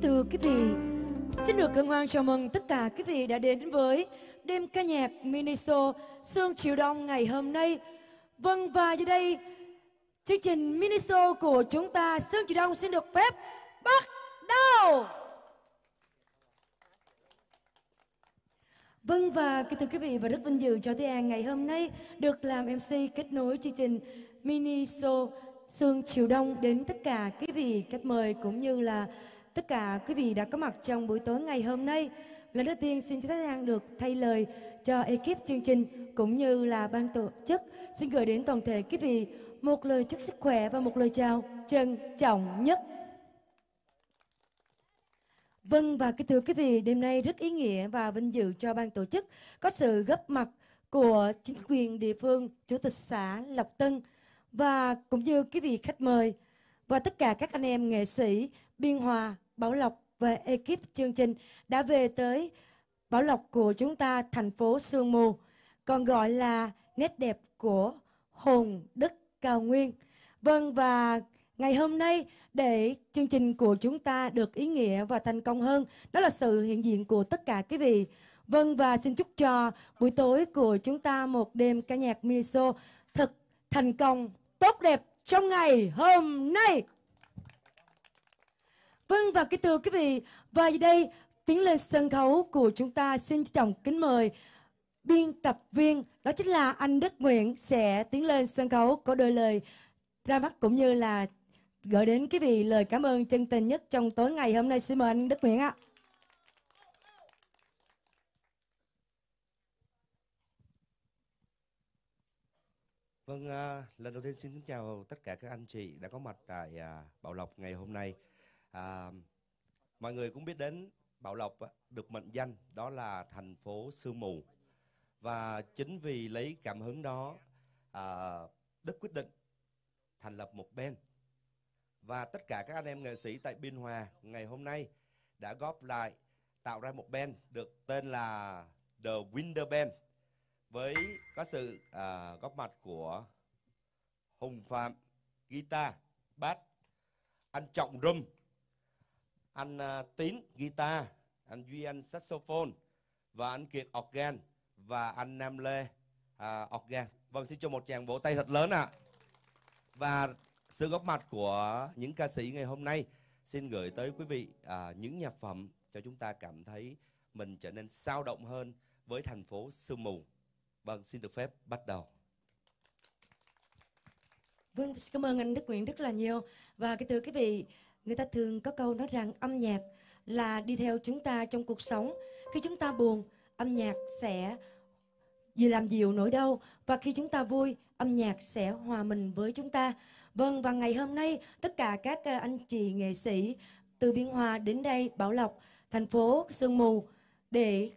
kính thưa quý vị, xin được hân hoan chào mừng tất cả quý vị đã đến với đêm ca nhạc mini show Sương Chiều Đông ngày hôm nay. Vâng và dưới đây chương trình mini show của chúng ta Sương Chiều Đông xin được phép bắt đầu. Vâng và kính thưa quý vị và rất vinh dự cho Thế An ngày hôm nay được làm MC kết nối chương trình mini show Sương Chiều Đông đến tất cả quý vị khách mời cũng như là tất cả quý vị đã có mặt trong buổi tối ngày hôm nay. Lần đầu tiên xin cho Thế được thay lời cho ekip chương trình cũng như là ban tổ chức. Xin gửi đến toàn thể quý vị một lời chúc sức khỏe và một lời chào trân trọng nhất. Vâng và kính thưa quý vị, đêm nay rất ý nghĩa và vinh dự cho ban tổ chức có sự góp mặt của chính quyền địa phương, chủ tịch xã Lộc Tân và cũng như quý vị khách mời và tất cả các anh em nghệ sĩ Biên Hòa, Bảo Lộc và ekip chương trình đã về tới Bảo Lộc của chúng ta thành phố Sương Mù, còn gọi là nét đẹp của hồn đất cao nguyên. Vâng và ngày hôm nay để chương trình của chúng ta được ý nghĩa và thành công hơn, đó là sự hiện diện của tất cả quý vị. Vâng và xin chúc cho buổi tối của chúng ta một đêm ca nhạc miniso thật thành công, tốt đẹp trong ngày hôm nay. Vâng và kính thưa quý vị, và đây tiến lên sân khấu của chúng ta xin trọng kính mời biên tập viên đó chính là anh Đức Nguyễn sẽ tiến lên sân khấu có đôi lời ra mắt cũng như là gửi đến quý vị lời cảm ơn chân tình nhất trong tối ngày hôm nay xin mời anh Đức Nguyễn ạ. Vâng, à, lần đầu tiên xin kính chào tất cả các anh chị đã có mặt tại à, Bảo Lộc ngày hôm nay à, mọi người cũng biết đến Bảo Lộc được mệnh danh đó là thành phố sương mù. Và chính vì lấy cảm hứng đó, à, Đức quyết định thành lập một band. Và tất cả các anh em nghệ sĩ tại Biên Hòa ngày hôm nay đã góp lại tạo ra một band được tên là The Winter Band với có sự à, góp mặt của Hùng Phạm guitar, bass, anh Trọng rum, anh à, Tín guitar, anh Duy Anh saxophone và anh Kiệt organ và anh Nam Lê à, organ. Vâng xin cho một tràng vỗ tay thật lớn ạ. À. Và sự góp mặt của những ca sĩ ngày hôm nay xin gửi tới quý vị à, những nhạc phẩm cho chúng ta cảm thấy mình trở nên sao động hơn với thành phố sương mù. Vâng, xin được phép bắt đầu. Vâng, cảm ơn anh Đức Nguyễn rất là nhiều. Và cái thưa quý vị, người ta thường có câu nói rằng âm nhạc là đi theo chúng ta trong cuộc sống. Khi chúng ta buồn, âm nhạc sẽ gì làm dịu nỗi đau và khi chúng ta vui, âm nhạc sẽ hòa mình với chúng ta. Vâng, và ngày hôm nay tất cả các ờ, anh chị nghệ sĩ từ Biên Hòa đến đây Bảo Lộc, thành phố Sương Mù để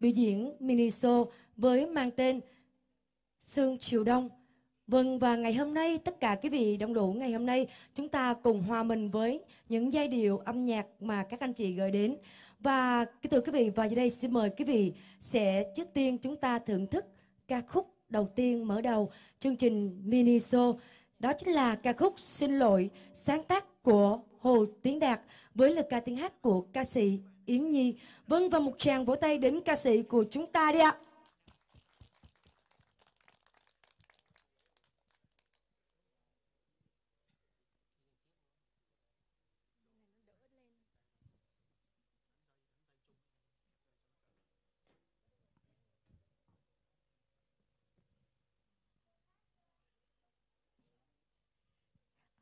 biểu diễn mini show với mang tên Sương Chiều Đông. Vâng và ngày hôm nay, tất cả quý vị đông đủ, ngày hôm nay chúng ta cùng hòa mình với những giai điệu âm nhạc mà các anh chị gửi đến. Và kính thưa quý vị, và giờ đây xin mời quý vị sẽ trước tiên chúng ta thưởng thức ca khúc đầu tiên mở đầu chương trình mini show. Đó chính là ca khúc Xin lỗi, sáng tác của Hồ Tiến Đạt với lời ca tiếng hát của ca sĩ Yến Nhi. Vâng và một tràng vỗ tay đến ca sĩ của chúng ta đi ạ.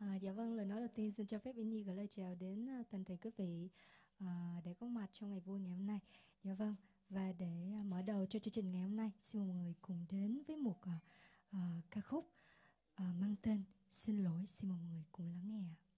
À, dạ vâng, lời nói đầu tiên xin cho phép Yến Nhi gửi lời chào đến à, toàn thể quý vị à, để có mặt trong ngày vui ngày hôm nay. Dạ vâng, và để à, mở đầu cho chương trình ngày hôm nay, xin mọi người cùng đến với một à, à, ca khúc à, mang tên Xin lỗi, xin mọi người cùng lắng nghe. suốt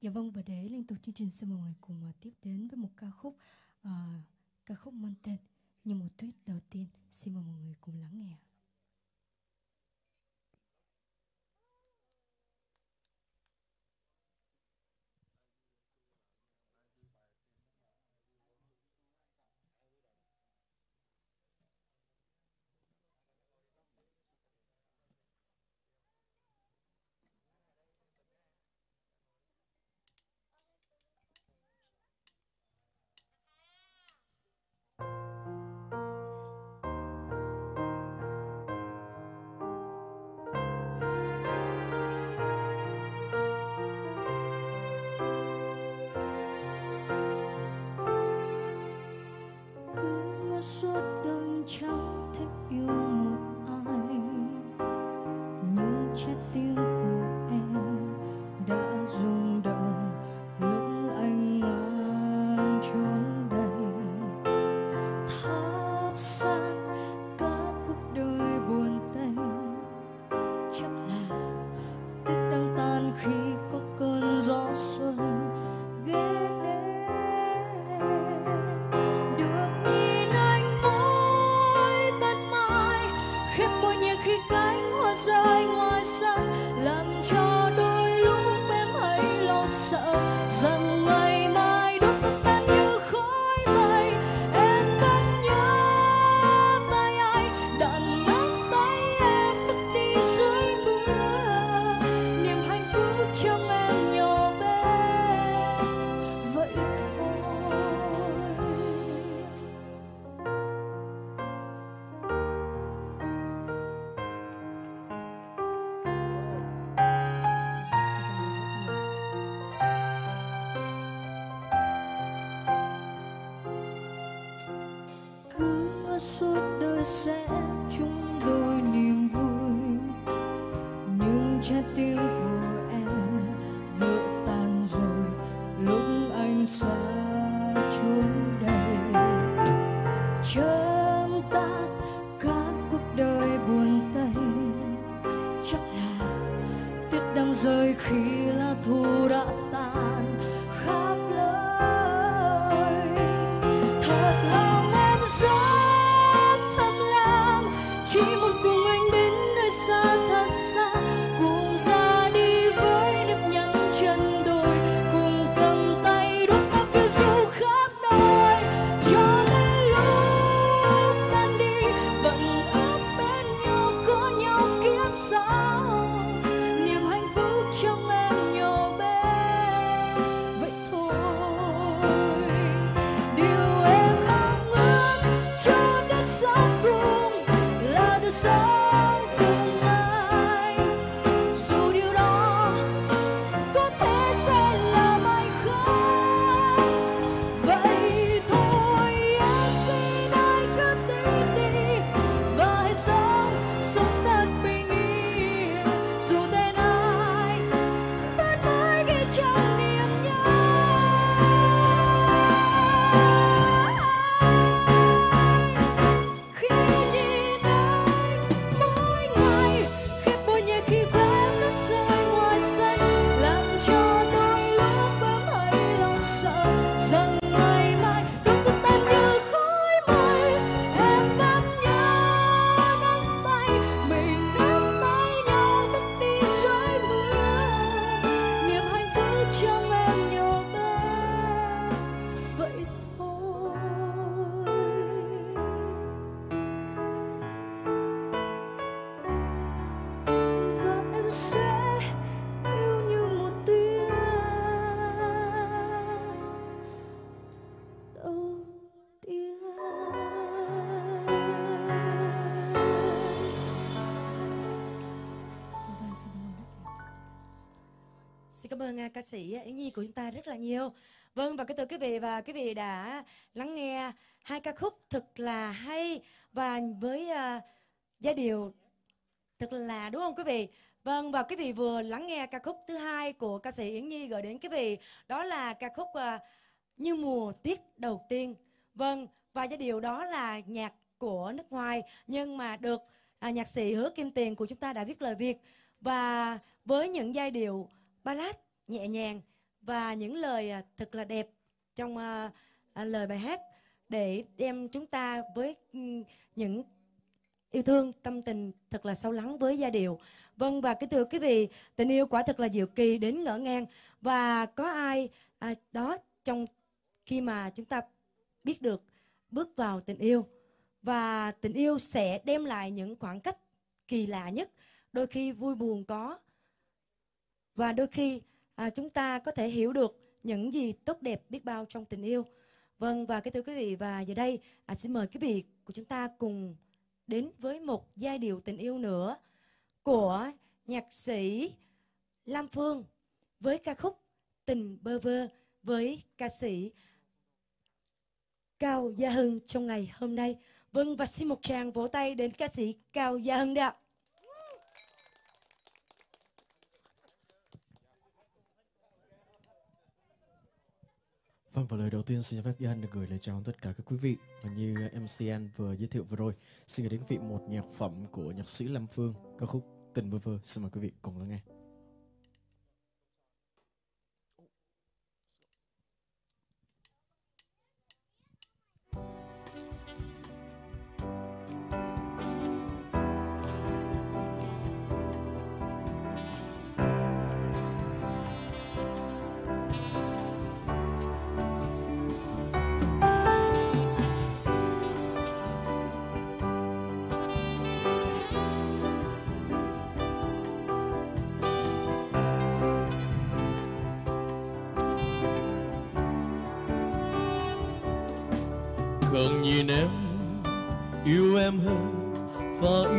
Dạ vâng và để liên tục chương trình xin mời mọi người cùng à, tiếp đến với một ca khúc uh, ca khúc mang tên như một tuyết đầu tiên xin mời mọi người cùng lắng nghe. Ơn à, ca sĩ à, Yến Nhi của chúng ta rất là nhiều. Vâng và kính thưa quý vị và quý vị đã lắng nghe hai ca khúc thật là hay và với uh, giai điệu thật là đúng không quý vị? Vâng và quý vị vừa lắng nghe ca khúc thứ hai của ca sĩ Yến Nhi gửi đến quý vị đó là ca khúc uh, Như mùa tiết đầu tiên. Vâng và giai điệu đó là nhạc của nước ngoài nhưng mà được à, nhạc sĩ Hứa Kim Tiền của chúng ta đã viết lời Việt và với những giai điệu ballad nhẹ nhàng và những lời à, thật là đẹp trong à, à, lời bài hát để đem chúng ta với ừ, những yêu thương tâm tình thật là sâu lắng với giai điệu. Vâng và kính thưa quý vị tình yêu quả thật là diệu kỳ đến ngỡ ngàng. Và có ai à, đó trong khi mà chúng ta biết được bước vào tình yêu và tình yêu sẽ đem lại những khoảng cách kỳ lạ nhất đôi khi vui buồn có và đôi khi à, chúng ta có thể hiểu được những gì tốt đẹp biết bao trong tình yêu vâng và kính thưa quý vị và giờ đây à, xin mời quý vị của chúng ta cùng đến với một giai điệu tình yêu nữa của nhạc sĩ Lam Phương với ca khúc Tình bơ vơ với ca sĩ Cao Gia Hưng trong ngày hôm nay. Vâng và xin một tràng vỗ tay đến ca sĩ Cao Gia Hưng đã. Vâng và lời đầu tiên xin phép Yan được gửi lời chào tất cả các quý vị và như MCN vừa giới thiệu vừa rồi, xin gửi đến quý vị một nhạc phẩm của nhạc sĩ Lâm Phương, ca khúc Tình Bơ Vơ xin mời quý vị cùng lắng nghe.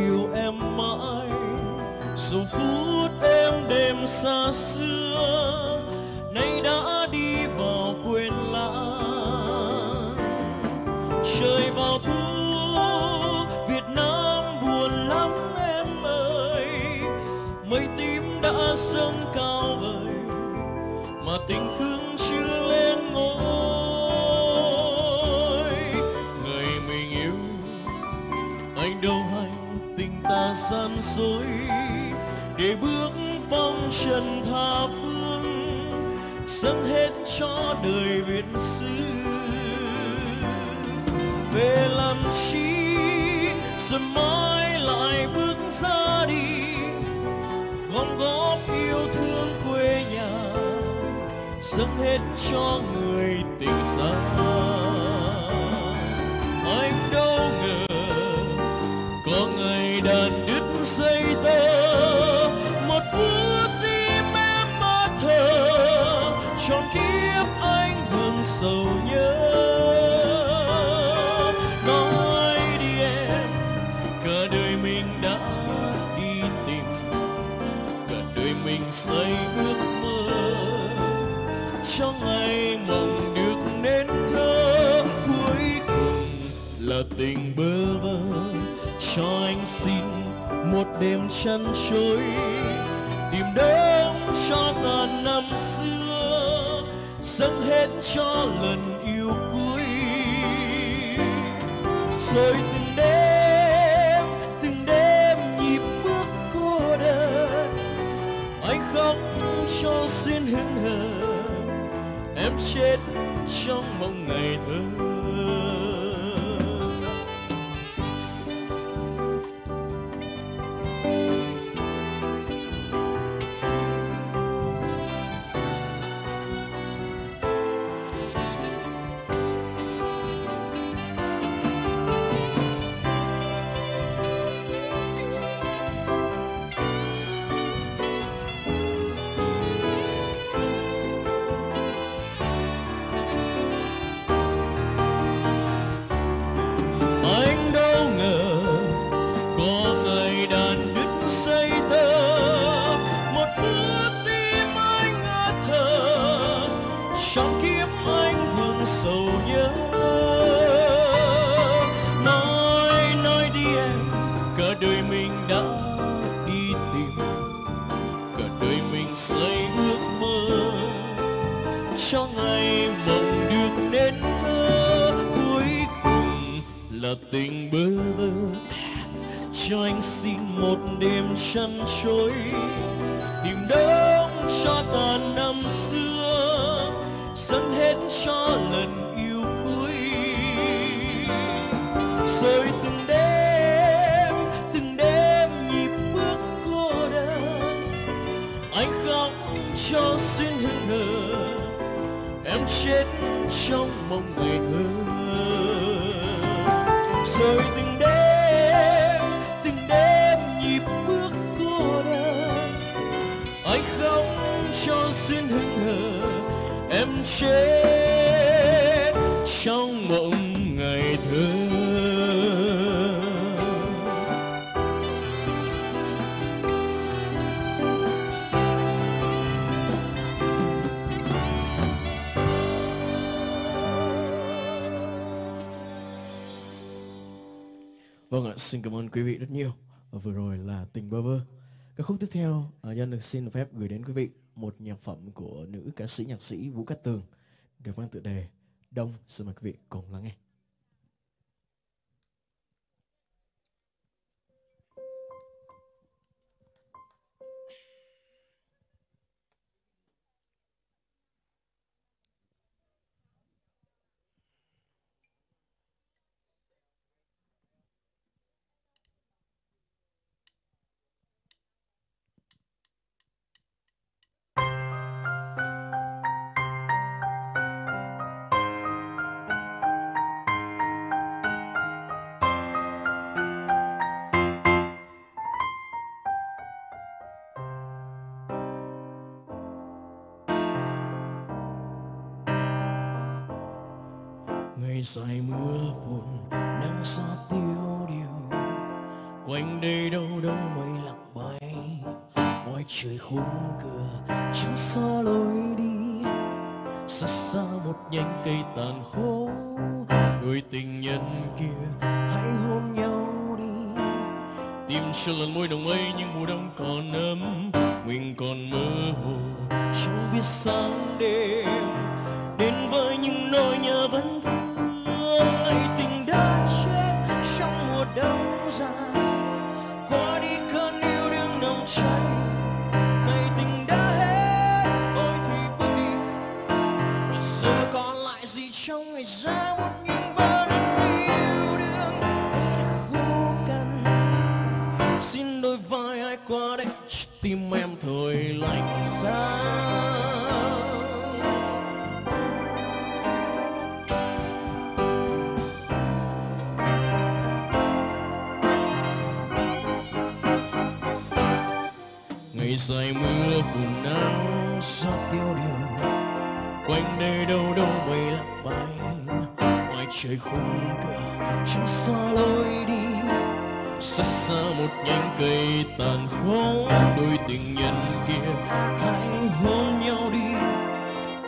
Yêu em mãi. Dù phút em đêm xa xưa gian dối để bước phong trần tha phương, dâng hết cho đời viễn xứ về làm chi rồi mãi lại bước ra đi, gom góp yêu thương quê nhà, dâng hết cho người tình xa. Là tình bơ vơ, cho anh xin một đêm chăn trôi tìm đớm cho ngàn năm xưa, dâng hết cho lần yêu cuối. Rồi từng đêm từng đêm nhịp bước cô đơn, anh khóc cho xin hững hờ, em chết trong mộng ngày thơ. Là tình bơ vơ. Cho anh xin một đêm chăn trôi tìm đâu cho tàn năm xưa. Dâng hết cho lần chết trong mộng ngày thơ Vâng ạ, xin cảm ơn quý vị rất nhiều. Và vừa rồi là Tình Bơ Vơ. Các khúc tiếp theo, Nhân được xin phép gửi đến quý vị một nhạc phẩm của nữ ca sĩ nhạc sĩ Vũ Cát Tường được mang tựa đề Đông. Xin mời quý vị cùng lắng nghe. Ngày dài mưa phùn, nắng xa tiêu điều. Quanh đây đâu đâu mây lặng bay, ngoài trời khung cửa, chẳng xa lối đi. Xa xa một nhánh cây tàn khô, người tình nhân kia, hãy hôn nhau đi. Tìm cho lần môi đồng mây nhưng mùa đông còn ấm, mình còn mơ hồ, chẳng biết sáng đêm. Đến với những nỗi nhớ vẫn vương dài mưa phủ nắng. Gió tiêu điều. Quanh đây đâu đâu mây lạc bay. Ngoài trời khung cửa trăng xa lối đi. Xa xa một nhánh cây tàn khô đôi tình nhân kia hãy hôn nhau đi.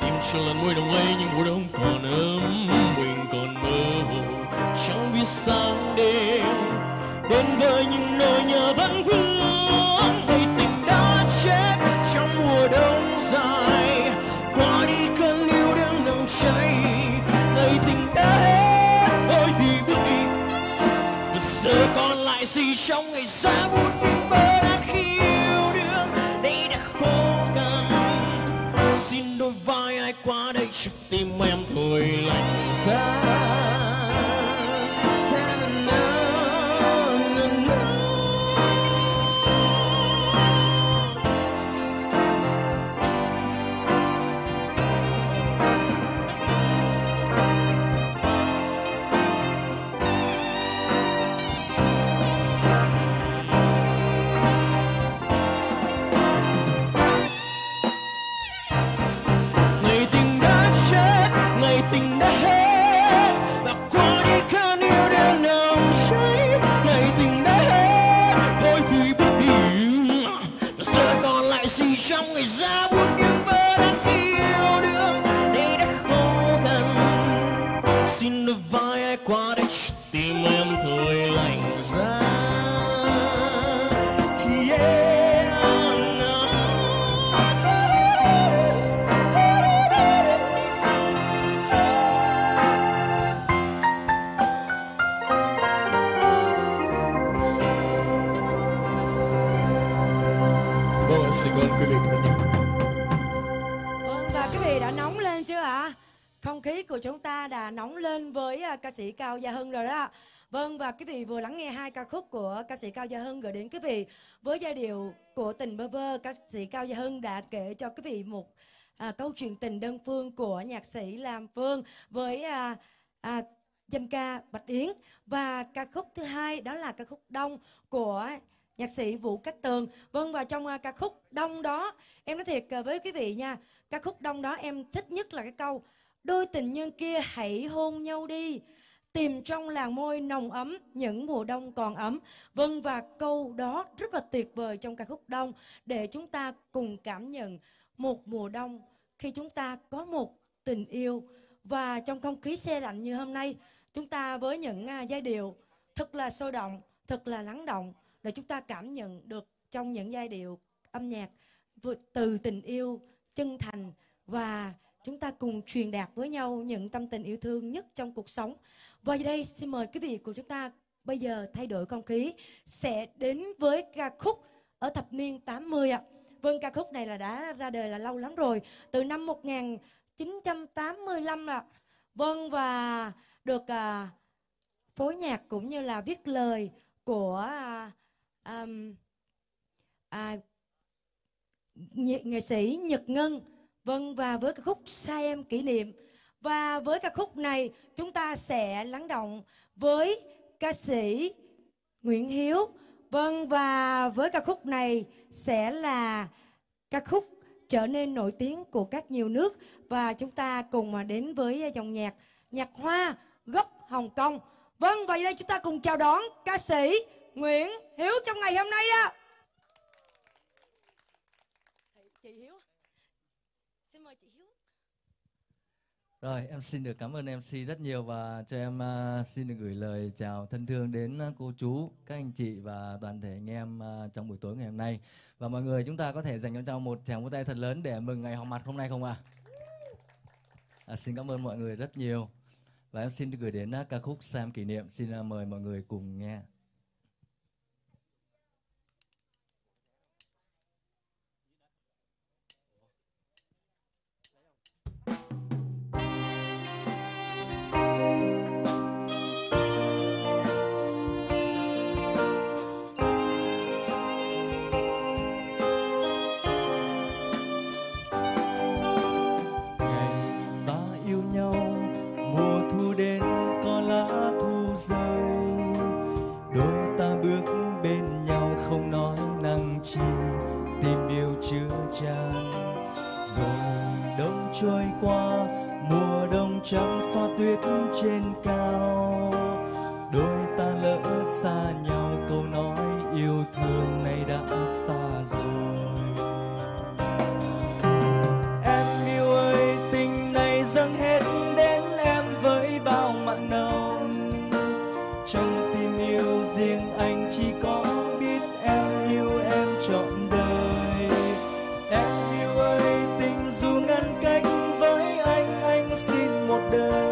Tìm cho lần môi đồng ấy nhưng mùa đông còn ấm mình còn mơ hồ. Chẳng biết sáng đêm đến với những nỗi nhớ vẫn vương gì trong ngày xa vút những mơ đã khi yêu đương. Đây đã khô cằn xin đôi vai ai qua đây chụp tim em thôi lạnh giá. Cao Gia Hưng rồi đó. Vâng và quý vị vừa lắng nghe hai ca khúc của ca sĩ Cao Gia Hưng gửi đến quý vị với giai điệu của tình bơ vơ. Ca sĩ Cao Gia Hưng đã kể cho quý vị một à, câu chuyện tình đơn phương của nhạc sĩ Lam Phương với à, à, danh ca Bạch Yến và ca khúc thứ hai đó là ca khúc Đông của nhạc sĩ Vũ Cát Tường. Vâng và trong à, ca khúc Đông đó em nói thiệt à, với quý vị nha, ca khúc Đông đó em thích nhất là cái câu đôi tình nhân kia hãy hôn nhau đi tìm trong làng môi nồng ấm, những mùa đông còn ấm. Vâng và câu đó rất là tuyệt vời trong ca khúc đông, để chúng ta cùng cảm nhận một mùa đông khi chúng ta có một tình yêu. Và trong không khí xe lạnh như hôm nay, chúng ta với những giai điệu thật là sôi động, thật là lắng động để chúng ta cảm nhận được trong những giai điệu âm nhạc từ tình yêu chân thành. Và chúng ta cùng truyền đạt với nhau những tâm tình yêu thương nhất trong cuộc sống. Và đây xin mời quý vị của chúng ta bây giờ thay đổi không khí sẽ đến với ca khúc ở thập niên 80 ạ. Vâng ca khúc này là đã ra đời là lâu lắm rồi, từ năm 1985 ạ. Vâng và được à, phối nhạc cũng như là viết lời của à, um, à, nghệ, nghệ sĩ Nhật Ngân Vâng và với ca khúc Sai em kỷ niệm và với ca khúc này, chúng ta sẽ lắng động với ca sĩ Nguyễn Hiếu. Vâng và với ca khúc này sẽ là ca khúc trở nên nổi tiếng của các nhiều nước và chúng ta cùng mà đến với dòng nhạc nhạc hoa gốc Hồng Kông. Vâng và đây chúng ta cùng chào đón ca sĩ Nguyễn Hiếu trong ngày hôm nay đó. Chị Hiếu. Xin mời chị Hiếu. Rồi, em xin được cảm ơn MC rất nhiều và cho em uh, xin được gửi lời chào thân thương đến uh, cô chú, các anh chị và toàn thể anh em uh, trong buổi tối ngày hôm nay. Và mọi người chúng ta có thể dành cho nhau một tràng vỗ tay thật lớn để mừng ngày họp mặt hôm nay không ạ? À? À, xin cảm ơn mọi người rất nhiều. Và em xin được gửi đến uh, ca khúc Sam kỷ niệm. Xin uh, mời mọi người cùng nghe. xóa tuyết trên cao. Đôi ta lỡ xa nhau, câu nói yêu thương này đã xa đời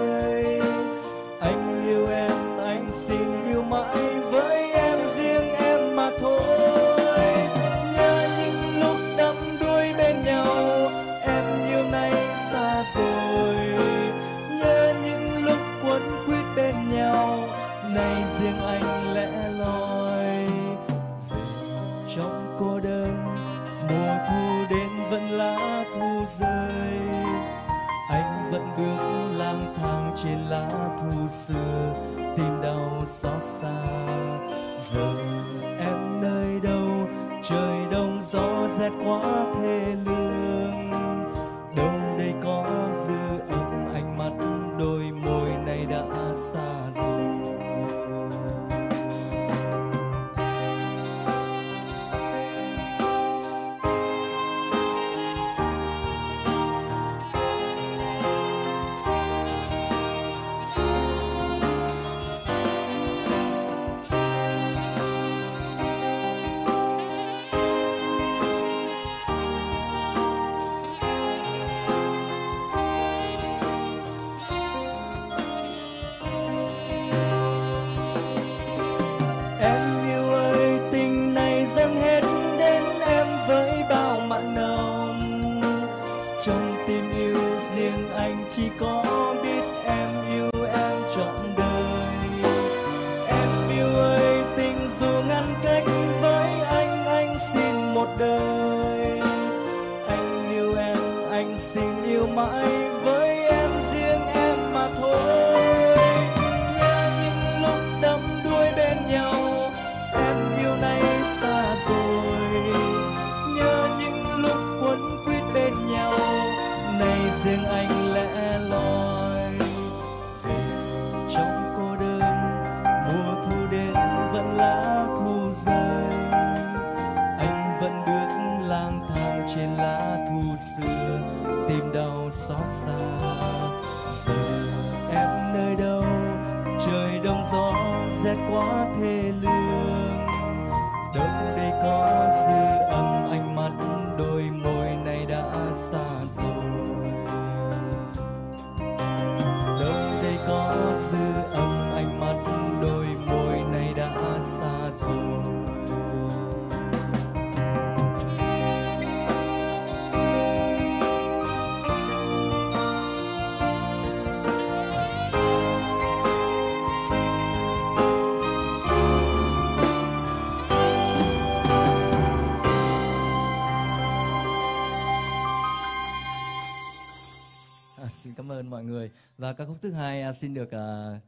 ơn mọi người. Và ca khúc thứ hai à, xin được uh,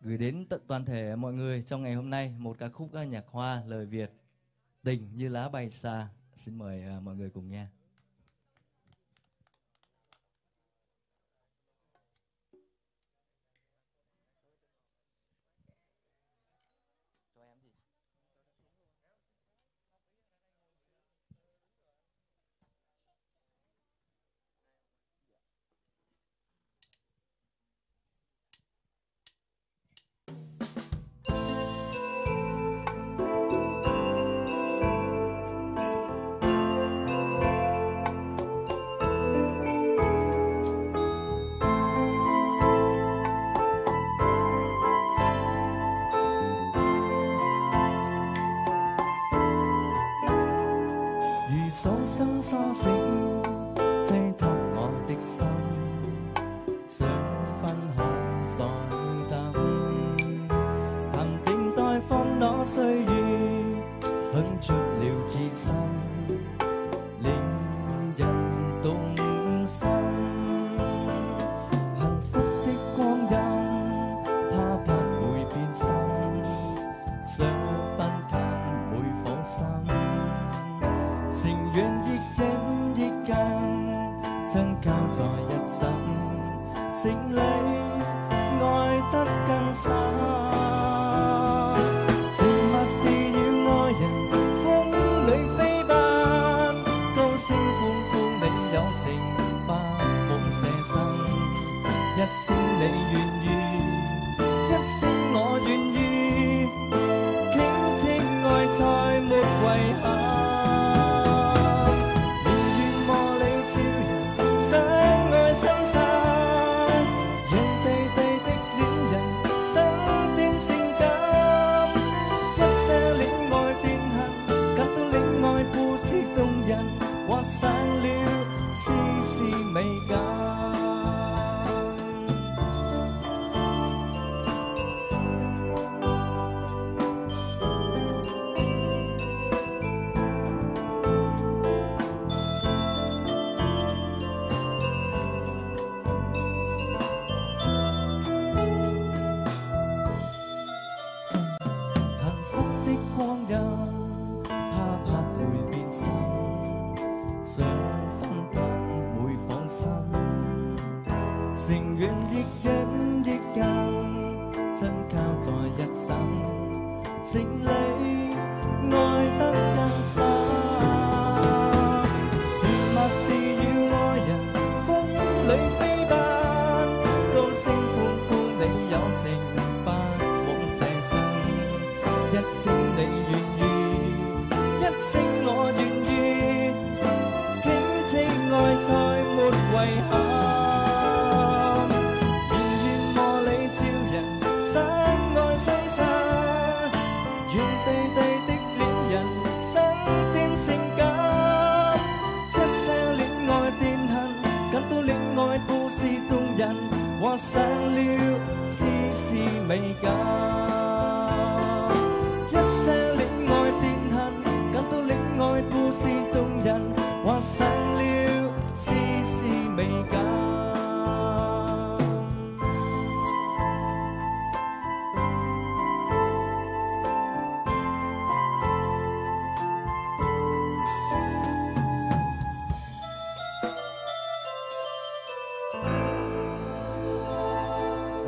gửi đến tận toàn thể mọi người trong ngày hôm nay một ca khúc uh, nhạc hoa lời Việt tình như lá bay xa. Xin mời uh, mọi người cùng nghe. só sem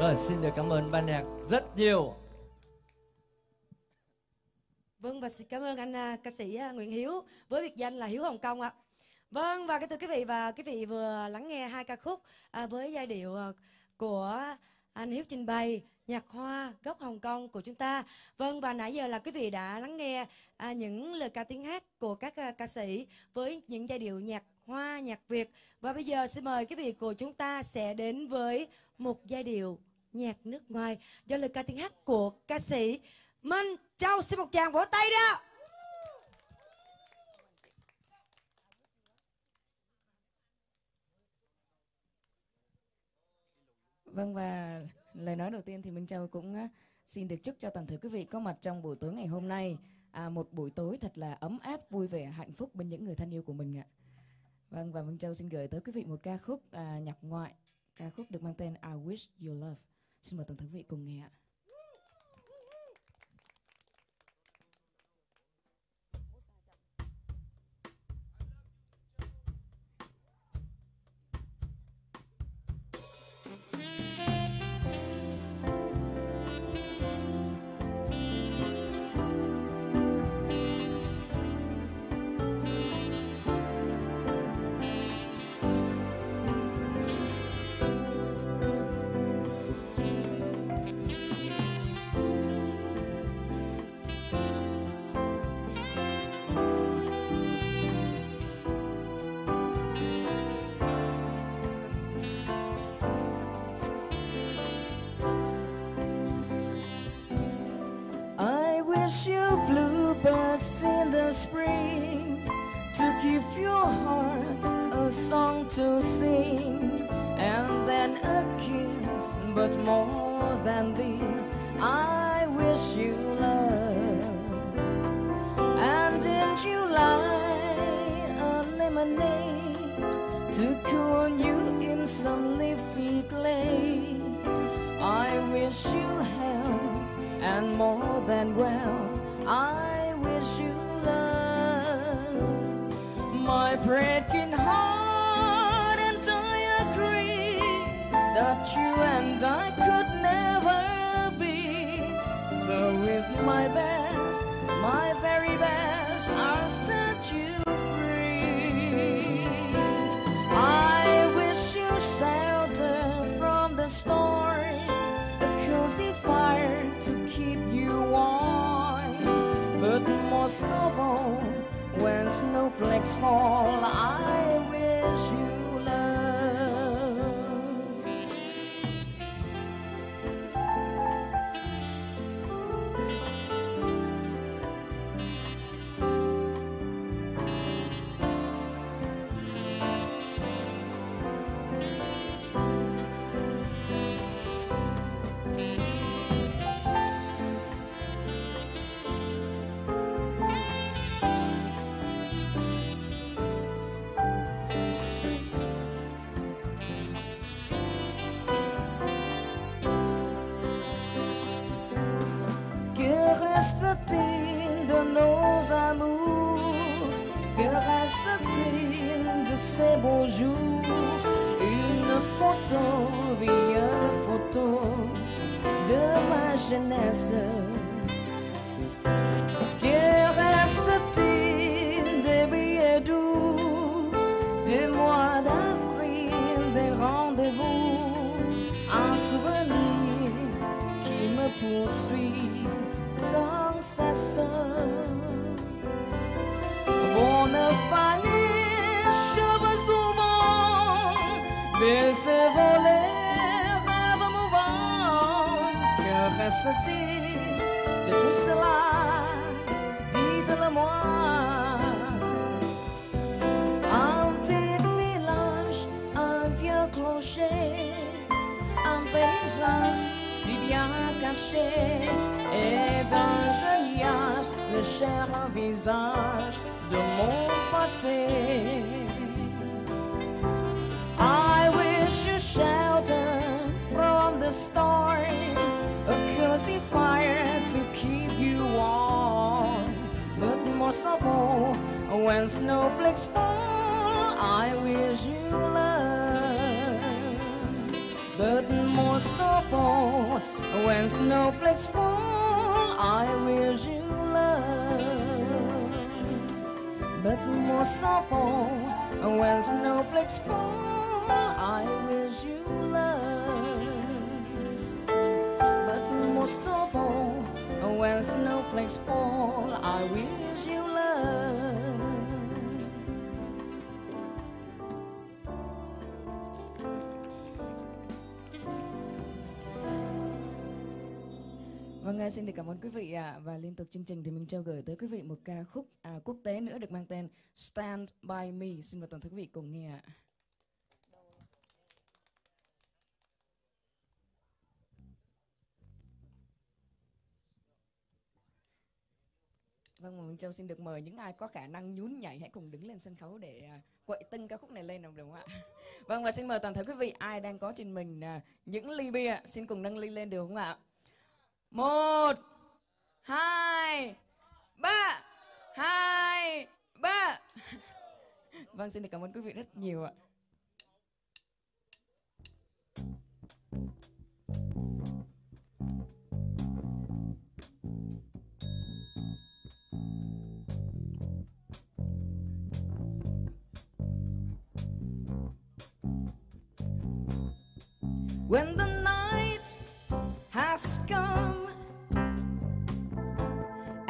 Rồi xin được cảm ơn ban nhạc rất nhiều. Vâng và xin cảm ơn anh à, ca sĩ à, Nguyễn Hiếu với biệt danh là Hiếu Hồng Kông ạ. Vâng và cái thưa quý vị và quý vị vừa lắng nghe hai ca khúc à, với giai điệu à, của anh Hiếu trình bày nhạc hoa gốc Hồng Kông của chúng ta. Vâng và nãy giờ là quý vị đã lắng nghe à, những lời ca tiếng hát của các à, ca sĩ với những giai điệu nhạc hoa nhạc Việt và bây giờ xin mời quý vị của chúng ta sẽ đến với một giai điệu nhạc nước ngoài do lời ca tiếng hát của ca sĩ Minh Châu xin một tràng vỗ tay đó. Vâng và lời nói đầu tiên thì Minh Châu cũng xin được chúc cho toàn thể quý vị có mặt trong buổi tối ngày hôm nay à, một buổi tối thật là ấm áp, vui vẻ, hạnh phúc bên những người thân yêu của mình ạ. Vâng và Minh Châu xin gửi tới quý vị một ca khúc à, nhạc ngoại, ca khúc được mang tên I Wish You Love. Xin mời toàn thể quý vị cùng nghe ạ. And more than wealth. I wish you love. My breaking most of all, when snowflakes fall, I wish you visage de mon passé. I wish you shelter from the storm, a cozy fire to keep you warm. But most of all, when snowflakes fall, I wish you love. But most of all, when snowflakes fall, I wish you love. But of all, when snowflakes fall, I wish you love. But most of all, when snowflakes fall, I wish you love. Vâng, à, xin được cảm ơn quý vị ạ. Và liên tục chương trình thì mình trao gửi tới quý vị một ca khúc à, quốc tế nữa được mang tên Stand By Me. Xin mời toàn thể quý vị cùng nghe ạ. Vâng, mình Châu xin được mời những ai có khả năng nhún nhảy hãy cùng đứng lên sân khấu để à, quậy tưng ca khúc này lên được không ạ? Vâng, và xin mời toàn thể quý vị ai đang có trên mình à, những ly bia xin cùng nâng ly lên được không ạ? Một, hai, ba hai, ba. Vâng xin được cảm ơn quý vị rất nhiều ạ. When the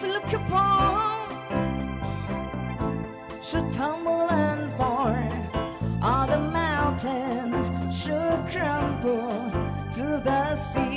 We look upon should tumble and fall, or the mountain should crumble to the sea.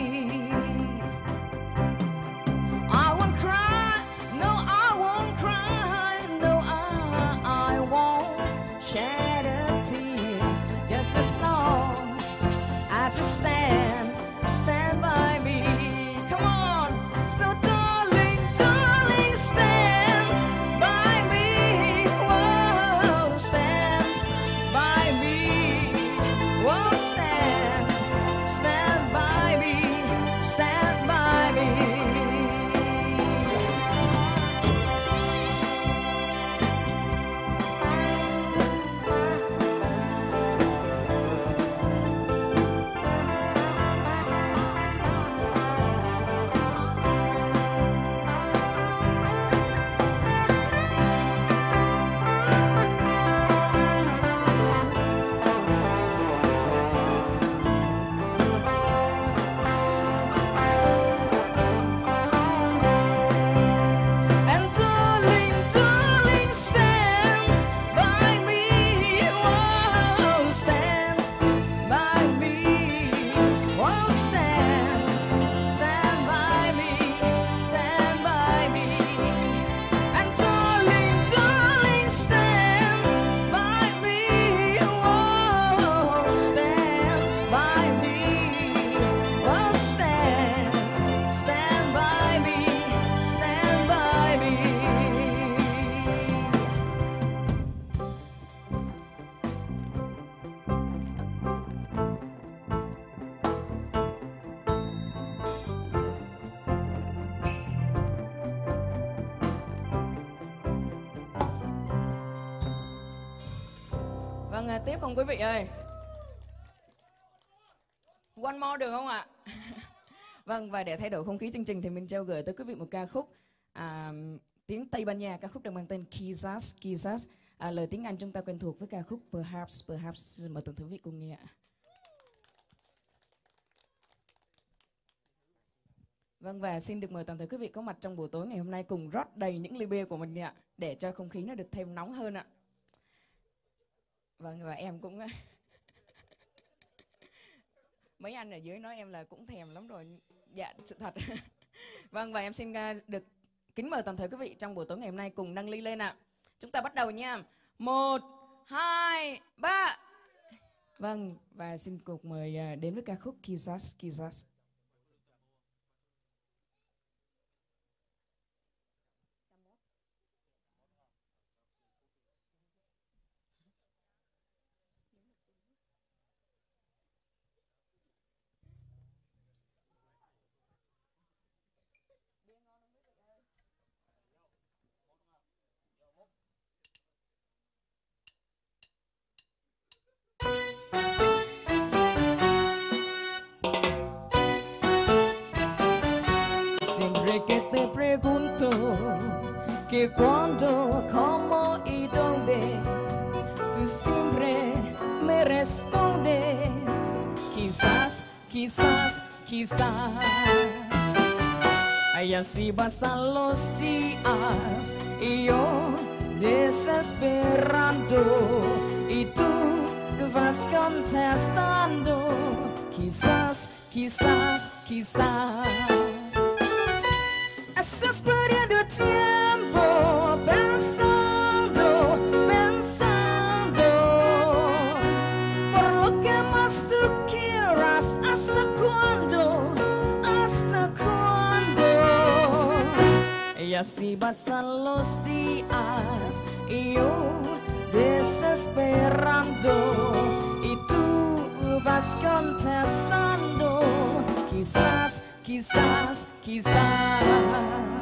Vâng, à, tiếp không quý vị ơi? One more được không ạ? vâng, và để thay đổi không khí chương trình thì mình trao gửi tới quý vị một ca khúc à, tiếng Tây Ban Nha, ca khúc được mang tên kizas kizas À, lời tiếng Anh chúng ta quen thuộc với ca khúc Perhaps, Perhaps. Xin mời toàn thể quý vị cùng nghe ạ. Vâng và xin được mời toàn thể quý vị có mặt trong buổi tối ngày hôm nay cùng rót đầy những ly bia của mình ạ để cho không khí nó được thêm nóng hơn ạ. Vâng và em cũng mấy anh ở dưới nói em là cũng thèm lắm rồi. Dạ sự thật. vâng và em xin à, được kính mời toàn thể quý vị trong buổi tối ngày hôm nay cùng nâng ly lên ạ. Chúng ta bắt đầu nha. Một, hai, ba. Vâng và xin cuộc mời à, đến với ca khúc Kizas Kizas. Quizás. Y así pasan los días y yo desesperando y tú vas contestando, quizás, quizás, quizás. Estás perdiendo tiempo así pasan los días y yo desesperando y tú vas contestando, quizás, quizás, quizás.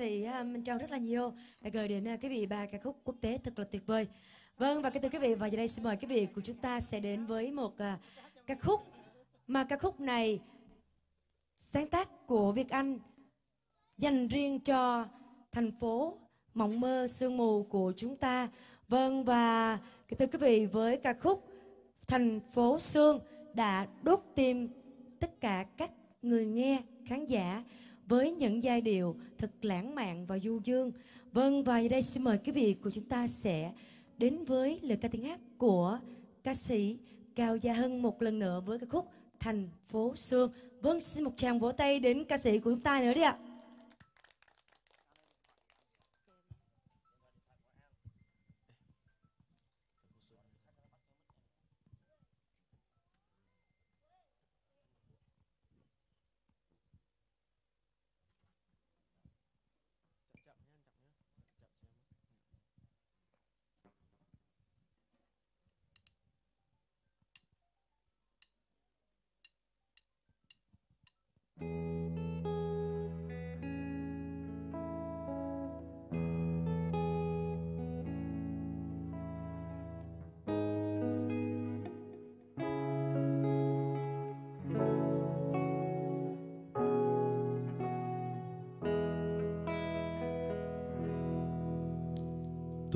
Sĩ Minh Châu rất là nhiều đã gửi đến à, quý vị ba ca khúc quốc tế thật là tuyệt vời. Vâng, và kính thưa quý vị, và giờ đây xin mời quý vị của chúng ta sẽ đến với một uh, ca khúc mà ca khúc này sáng tác của Việt Anh dành riêng cho thành phố mộng mơ sương mù của chúng ta. Vâng, và kính thưa quý vị, với ca khúc Thành phố Sương đã đốt tim tất cả các người nghe, khán giả với những giai điệu thật lãng mạn và du dương. Vâng, và giờ đây xin mời quý vị của chúng ta sẽ đến với lời ca tiếng hát của ca sĩ Cao Gia Hân một lần nữa với ca khúc Thành phố Sương. Vâng, xin một tràng vỗ tay đến ca sĩ của chúng ta nữa đi ạ.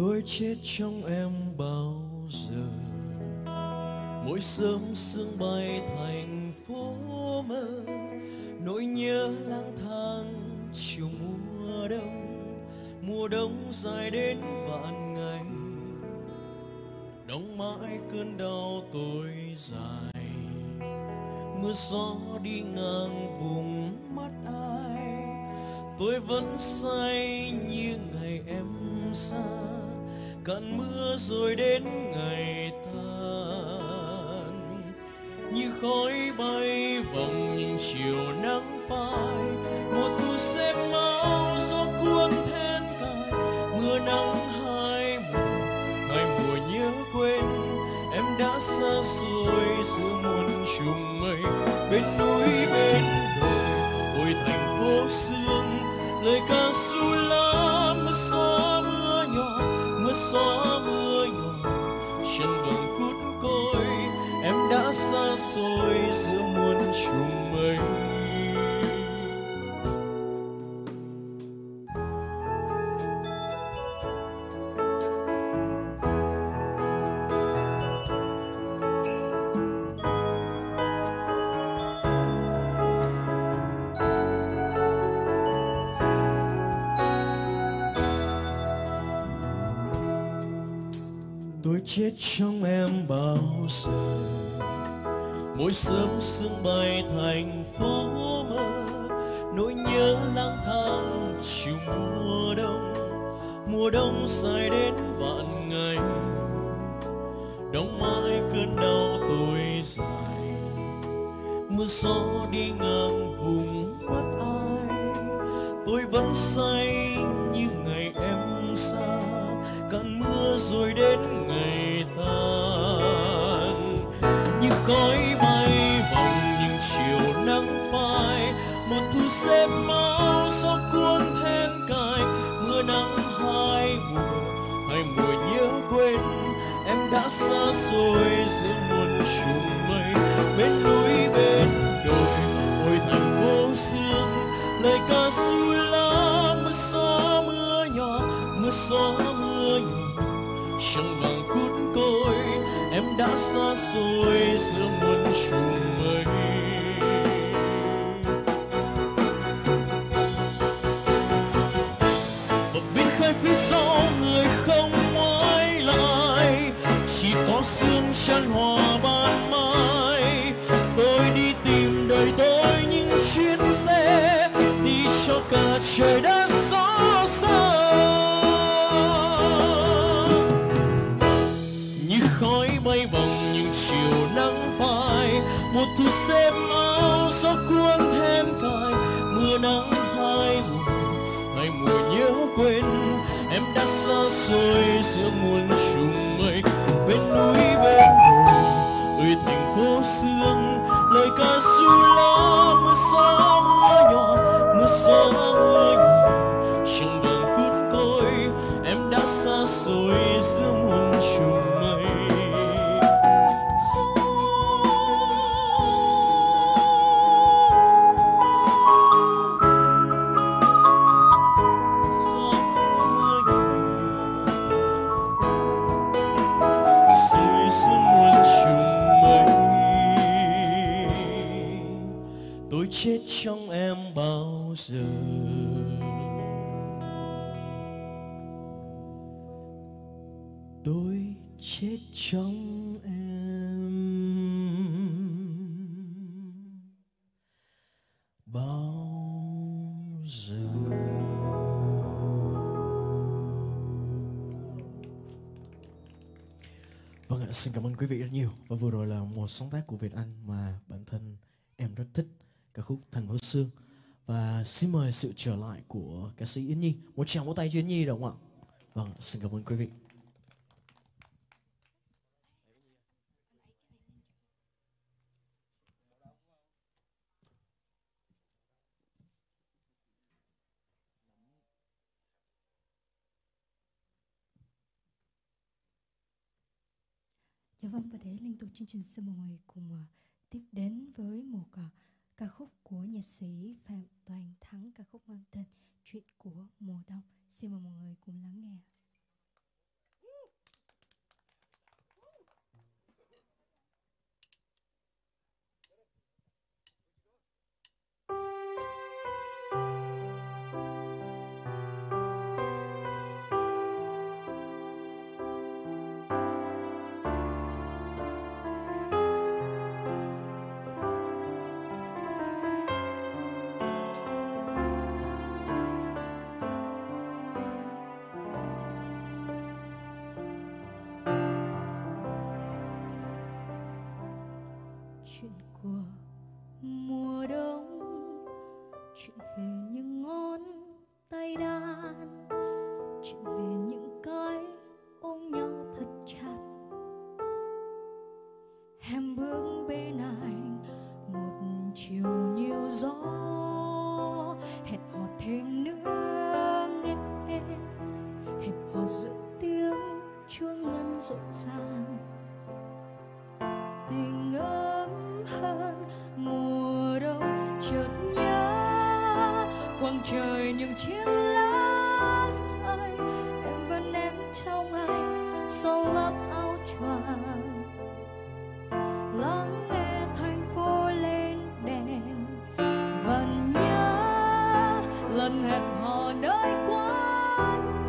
Tôi chết trong em bao giờ? Mỗi sớm sương bay thành phố mơ, nỗi nhớ lang thang chiều mùa đông mùa đông dài đến vạn ngày. Đông mãi cơn đau tôi dài, mưa gió đi ngang vùng mắt ai. Tôi vẫn say như ngày em xa cạn mưa rồi đến ngày tan như khói bay vòng những chiều nắng phai, một thu xem máu gió cuốn then cài. Mưa nắng hai mùa hai mùa nhớ quên, em đã xa xôi giữa muôn trùng mây. Bên núi bên đồi, ôi thành phố sương, lời ca suối gió mưa nhỏ chân đường cút côi em đã xa xôi mỗi sớm sương bay thành phố mơ, nỗi nhớ lang thang chiều mùa đông. Mùa đông dài đến vạn ngày đông mãi cơn đau tôi dài. Mưa gió đi ngang vùng mắt ai, tôi vẫn say như ngày em xa. Cơn mưa rồi đến ngày tan, như coi xa xôi giữa muôn trùng mây bên núi bên đồi ôi thành phố sương lời ca ru lá mưa gió mưa nhỏ mưa gió mưa nhỏ. Trăng vàng cút côi, em đã xa xôi giữa muôn trùng chăn hòa ban mai, tôi đi tìm đời tôi những chuyến xe, đi cho cả trời đất gió xa. Như khói bay vòng những chiều nắng phai, một thu xếp áo gió cuốn thêm cài. Mưa nắng hai mùa hai mùa nhớ quên, em đã xa xôi giữa muôn trùng mây. Bên núi lời ca su lá mưa xa mưa nhỏ mưa xa mưa nhỏ. Chẳng đường cút côi, em đã xa xôi giữa muôn trùng. Xin cảm ơn quý vị rất nhiều. Và vừa rồi là một sáng tác của Việt Anh mà bản thân em rất thích ca khúc Thành phố Sương. Và xin mời sự trở lại của ca sĩ Yến Nhi. Một tràng vỗ tay cho Yến Nhi đúng không ạ? Vâng, xin cảm ơn quý vị. Dạ vâng và để liên tục chương trình xin mời mọi người cùng uh, tiếp đến với một uh, ca khúc của nhạc sĩ Phạm Toàn Thắng ca khúc mang tên Chuyện của mùa đông. Xin mời mọi người cùng lắng nghe. Lần hẹn hò nơi quán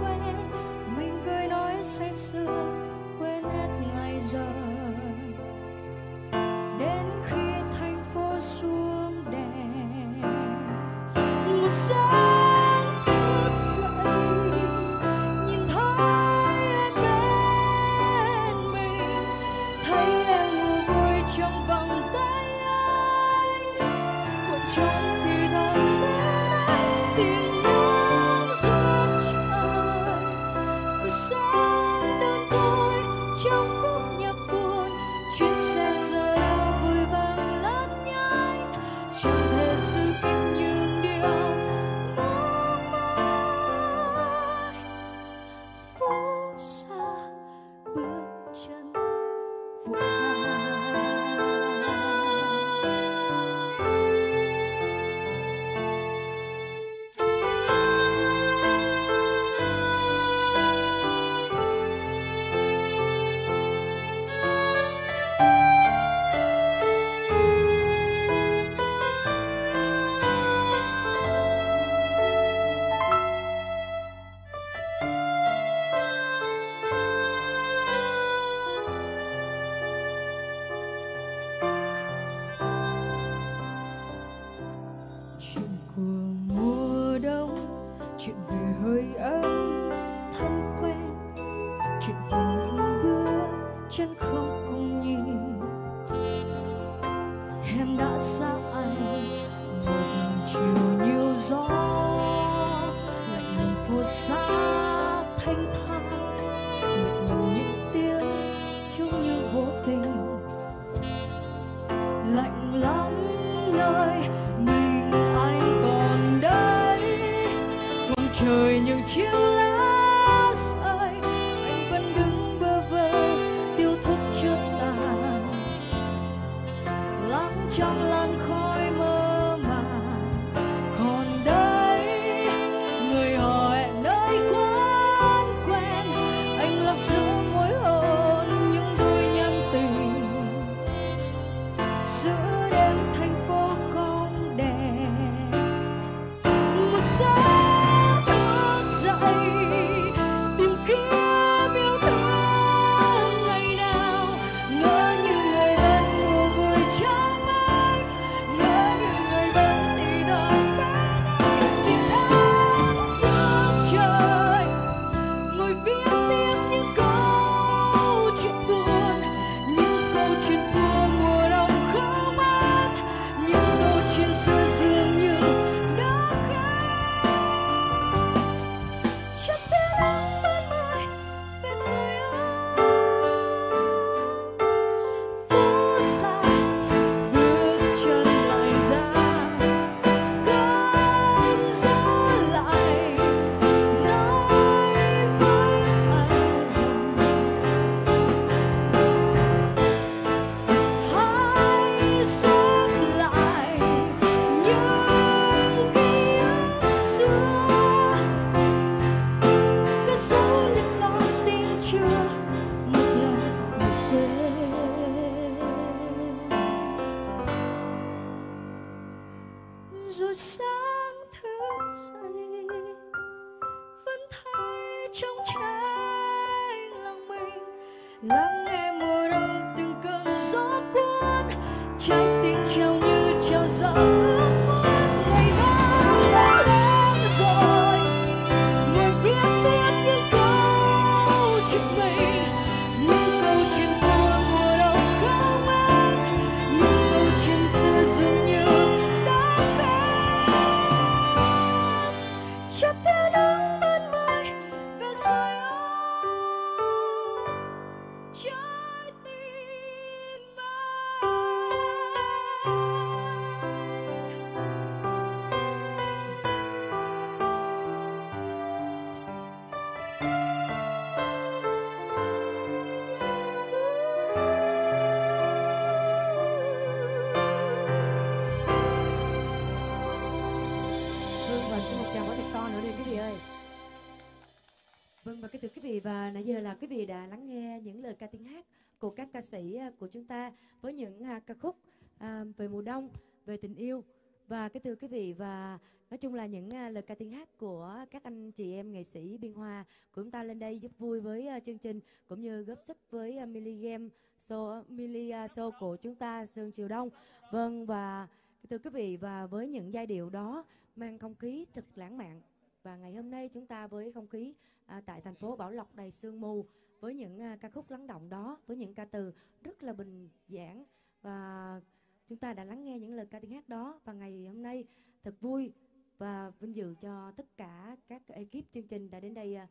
Vâng và cái thưa quý vị và nãy giờ là quý vị đã lắng nghe những lời ca tiếng hát của các ca sĩ à, của chúng ta với những à, ca khúc à, về mùa đông, về tình yêu và cái thưa quý vị và nói chung là những lời ca tiếng hát của các anh chị em nghệ sĩ biên hòa của chúng ta lên đây giúp vui với chương trình cũng như góp sức với mini Game show mini show của chúng ta sương chiều đông. Vâng và thưa quý vị và với những giai điệu đó mang không khí thật lãng mạn và ngày hôm nay chúng ta với không khí à, tại thành phố Bảo Lộc đầy sương mù với những à, ca khúc lắng động đó với những ca từ rất là bình giản và chúng ta đã lắng nghe những lời ca tiếng hát đó và ngày hôm nay thật vui và vinh dự cho tất cả các ekip chương trình đã đến đây à,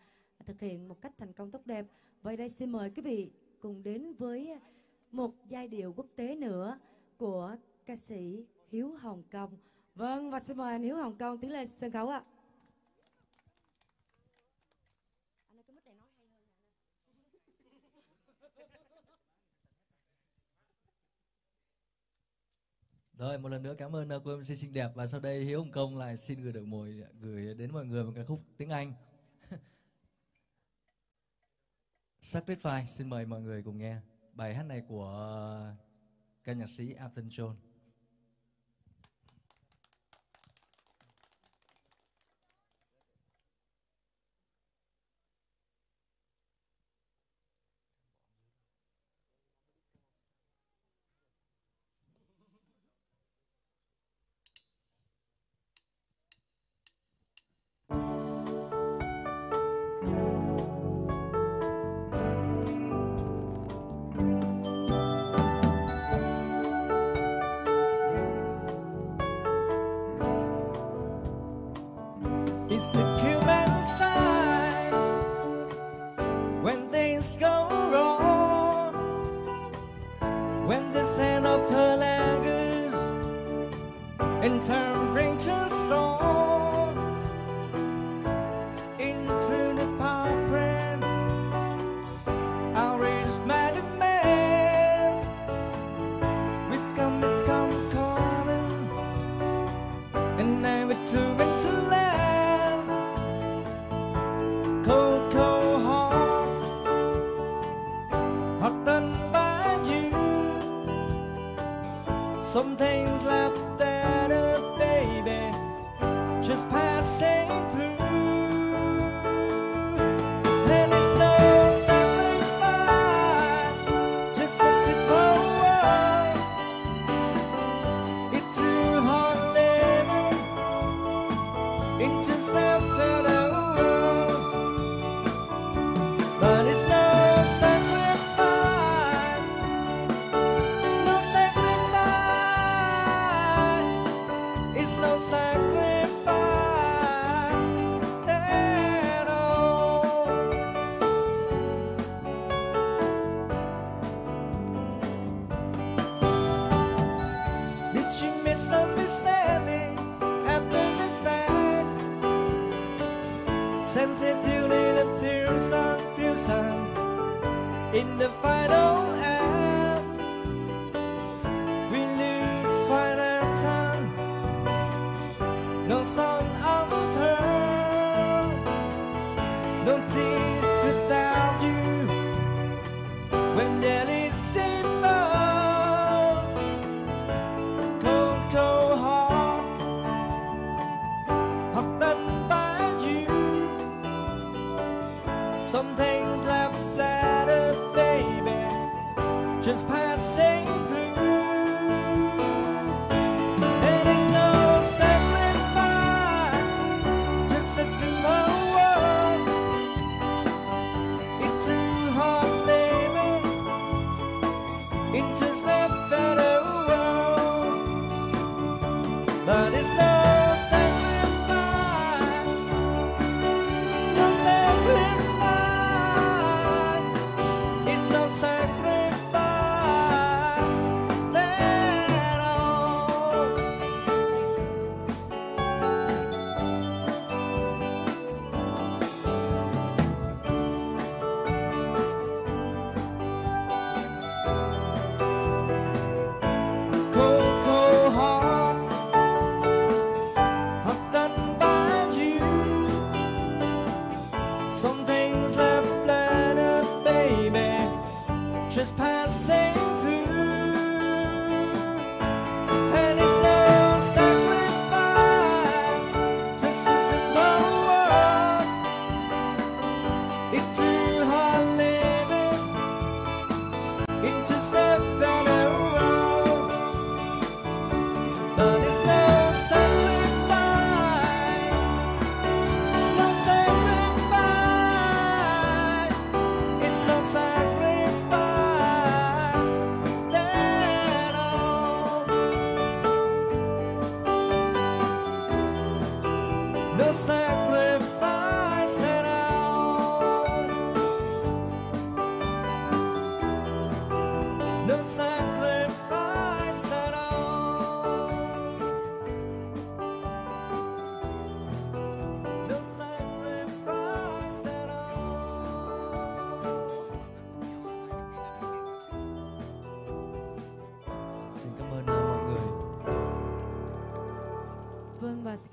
thực hiện một cách thành công tốt đẹp. Vậy đây xin mời quý vị cùng đến với một giai điệu quốc tế nữa của ca sĩ Hiếu Hồng Kông. Vâng và xin mời anh Hiếu Hồng Kông tiến lên sân khấu ạ. Rồi một lần nữa cảm ơn ờ, cô MC xinh đẹp và sau đây Hiếu Hồng Công lại xin gửi được mồi, gửi đến mọi người một ca khúc tiếng Anh. Sacrifice xin mời mọi người cùng nghe bài hát này của ờ, ca nhạc sĩ Elton John. bring to song.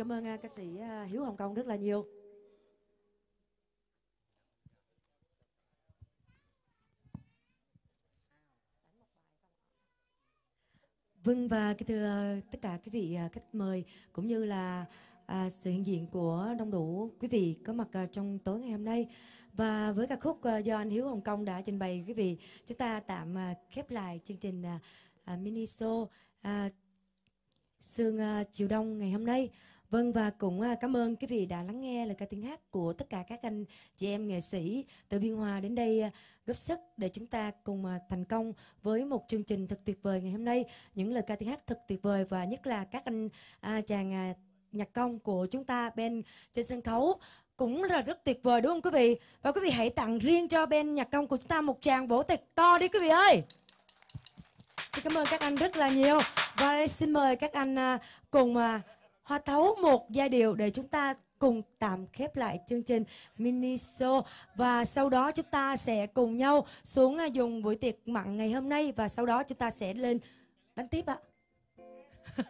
Cảm ơn à, ca sĩ à, Hiếu Hồng Kông rất là nhiều. Vâng và thưa à, tất cả quý vị khách mời cũng như là à, sự hiện diện của đông đủ quý vị có mặt à, trong tối ngày hôm nay và với ca khúc à, do anh Hiếu Hồng Kông đã trình bày quý vị chúng ta tạm à, khép lại chương trình à, à, mini show à, sương à, chiều đông ngày hôm nay Vâng và cũng à, cảm ơn quý vị đã lắng nghe lời ca tiếng hát của tất cả các anh chị em nghệ sĩ từ Biên Hòa đến đây à, góp sức để chúng ta cùng à, thành công với một chương trình thật tuyệt vời ngày hôm nay. Những lời ca tiếng hát thật tuyệt vời và nhất là các anh à, chàng à, nhạc công của chúng ta bên trên sân khấu cũng là rất tuyệt vời đúng không quý vị? Và quý vị hãy tặng riêng cho bên nhạc công của chúng ta một tràng vỗ thật to đi quý vị ơi. Xin cảm ơn các anh rất là nhiều và xin mời các anh à, cùng hoa tấu một giai điệu để chúng ta cùng tạm khép lại chương trình mini show và sau đó chúng ta sẽ cùng nhau xuống à, dùng buổi tiệc mặn ngày hôm nay và sau đó chúng ta sẽ lên đánh tiếp ạ.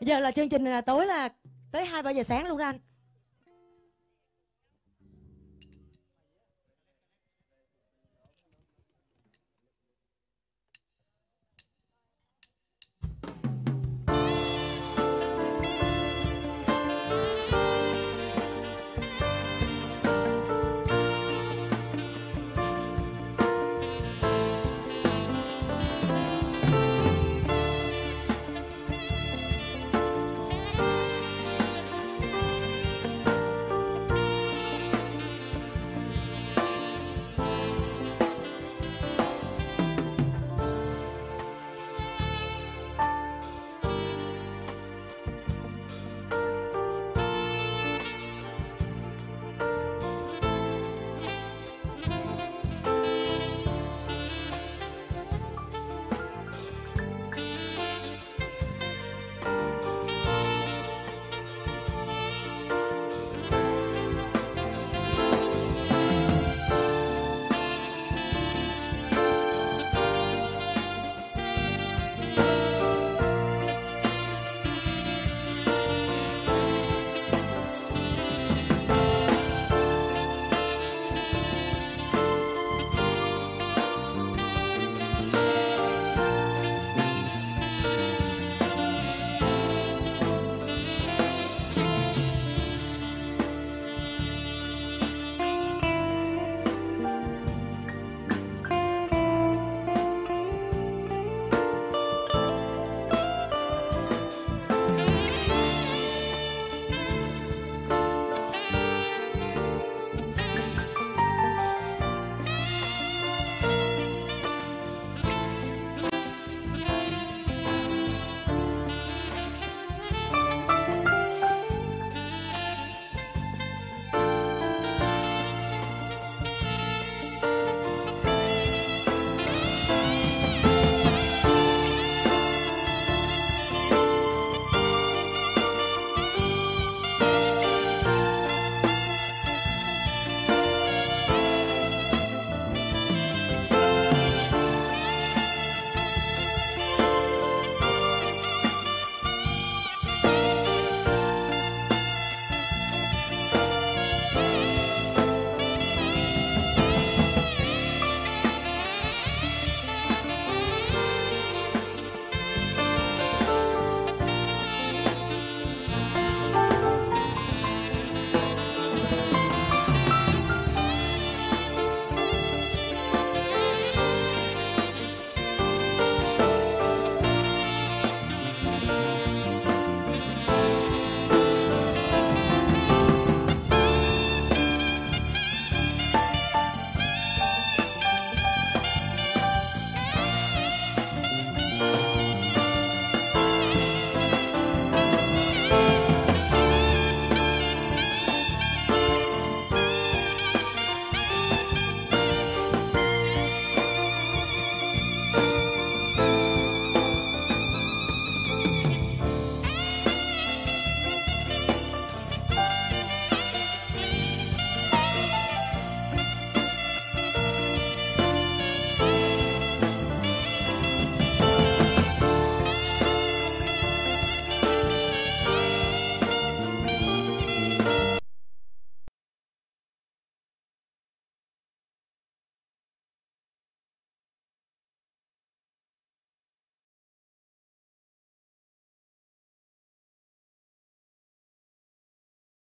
Giờ là chương trình là tối là tới 2 3 giờ sáng luôn đó anh.